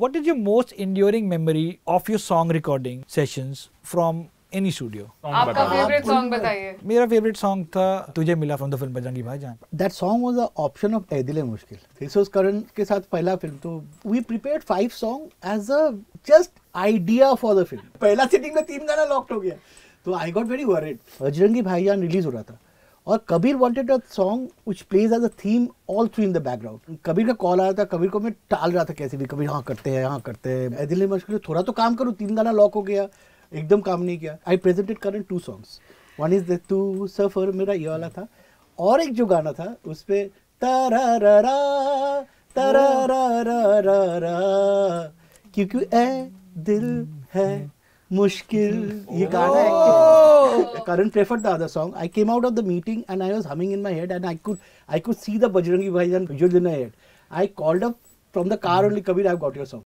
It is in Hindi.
What is your most enduring memory of your song recording sessions from any studio? आपका फेवरेट सॉन्ग बताइए मेरा फेवरेट सॉन्ग था तुझे मिला फ्रॉम द फ़िल्म बजरंगी भाईजान That song was an option of Aidil Mushkil. This was Karan के साथ पहला फ़िल्म तो we prepared five song as a just idea for the film. पहला सिटिंग में तीन गाना लॉक्ड हो गया तो I got very worried. Bajrangi भाईजान रिलीज़ हो रहा था और Kabir wanted a song which plays as a theme all through in the background. Kabir का कॉल आया था कबीर को मैं टाल रहा था कैसे भी कबीर हाँ करते हैं हाँ करते हैं। ऐदिल मुश्किल थोड़ा तो काम करूँ तीन गाना लॉक हो गया एकदम काम नहीं किया। I presented current two songs one is the तू सफ़र मेरा ये वाला था और एक जो गाना था उस पे तरारारा, तरारारारा, क्योंकि ए दिल है मुश्किल ये गाना है। Karan preferred the other song. I came out of the meeting and I was humming in my head and I could I could see the Bajrangi Bhaijaan visuals in my head. I called up from the car only, Kabir, I've got your song.